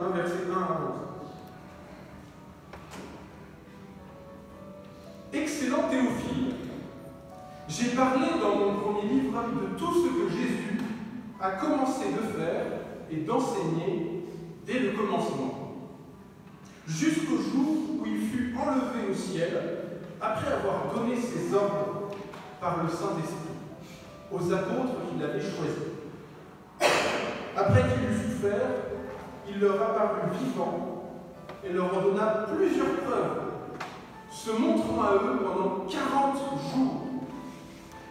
1, verset 1 à 11. Excellent Théophile, j'ai parlé dans mon premier livre de tout ce que Jésus a commencé de faire et d'enseigner dès le commencement, jusqu'au jour où il fut enlevé au ciel après avoir donné ses ordres par le Saint-Esprit aux apôtres qu'il avait choisis. Après qu'il eut souffert, il leur apparut vivant et leur donna plusieurs preuves, se montrant à eux pendant quarante jours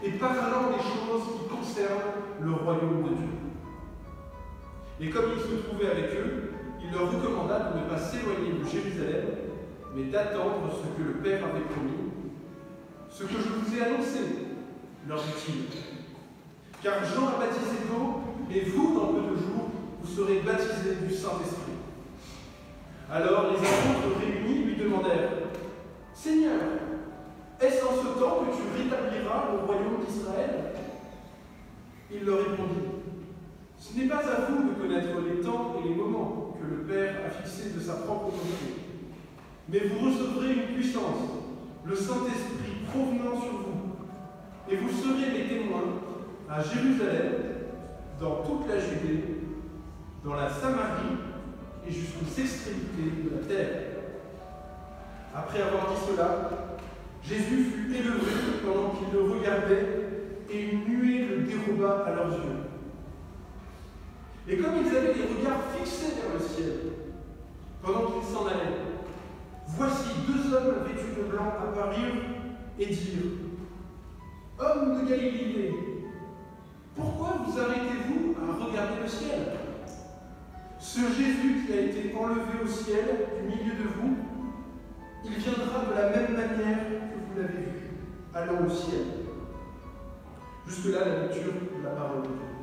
et parlant des choses qui concernent le royaume de Dieu. Et comme il se trouvait avec eux, il leur recommanda de ne pas s'éloigner de Jérusalem, mais d'attendre ce que le Père avait promis, ce que je vous ai annoncé, leur dit-il. Car Jean a baptisé d'eau, et vous, dans peu de jours, vous du Saint-Esprit. Alors les apôtres réunis lui demandèrent Seigneur, est-ce en ce temps que tu rétabliras le royaume d'Israël? Il leur répondit Ce n'est pas à vous de connaître les temps et les moments que le Père a fixés de sa propre volonté, mais vous recevrez une puissance, le Saint-Esprit provenant sur vous, et vous serez mes témoins à Jérusalem, dans toute la Judée, dans la Samarie et jusqu'aux extrémités de la terre. Après avoir dit cela, Jésus fut élevé pendant qu'ils le regardaient et une nuée le déroba à leurs yeux. Et comme ils avaient les regards fixés vers le ciel, pendant qu'ils s'en allaient, voici deux hommes vêtus de blanc apparurent et dirent Hommes de Galilée, Ce Jésus qui a été enlevé au ciel du milieu de vous, il viendra de la même manière que vous l'avez vu, allant au ciel. Jusque-là, la lecture de la parole de Dieu.